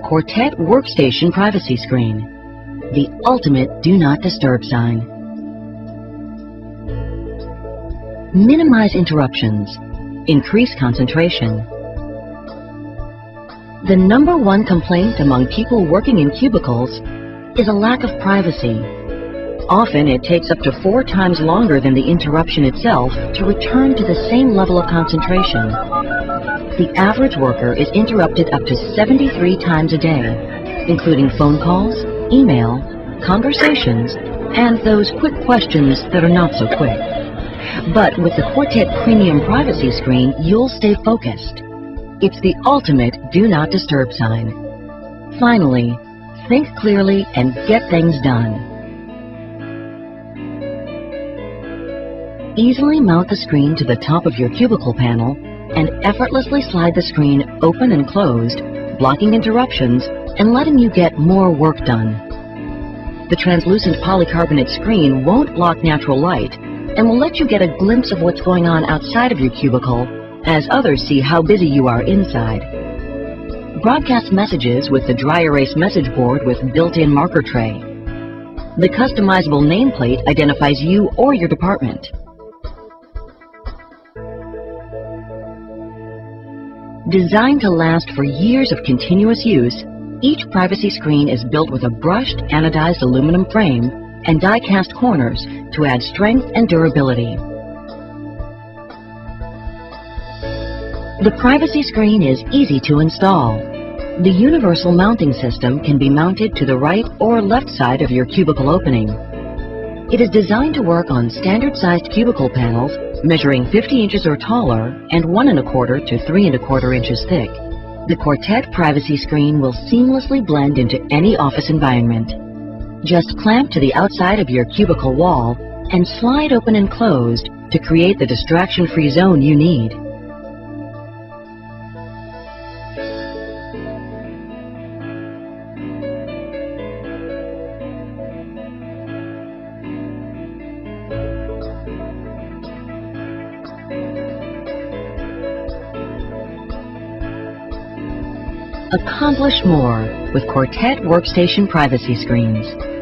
Quartet Workstation Privacy Screen, the ultimate Do Not Disturb sign. Minimize interruptions. Increase concentration. The number one complaint among people working in cubicles is a lack of privacy. Often it takes up to four times longer than the interruption itself to return to the same level of concentration. The average worker is interrupted up to 73 times a day, including phone calls, email, conversations, and those quick questions that are not so quick. But with the Quartet Premium Privacy Screen, you'll stay focused. It's the ultimate Do Not Disturb sign. Finally, think clearly and get things done. Easily mount the screen to the top of your cubicle panel and effortlessly slide the screen open and closed, blocking interruptions and letting you get more work done. The translucent polycarbonate screen won't block natural light and will let you get a glimpse of what's going on outside of your cubicle as others see how busy you are inside. Broadcast messages with the dry erase message board with built-in marker tray. The customizable nameplate identifies you or your department. Designed to last for years of continuous use, each privacy screen is built with a brushed anodized aluminum frame and die-cast corners to add strength and durability. The privacy screen is easy to install. The universal mounting system can be mounted to the right or left side of your cubicle opening. It is designed to work on standard-sized cubicle panels measuring 50 inches or taller and one and a quarter to three and a quarter inches thick. The Quartet privacy screen will seamlessly blend into any office environment. Just clamp to the outside of your cubicle wall and slide open and closed to create the distraction-free zone you need. Accomplish more with Quartet Workstation Privacy Screens.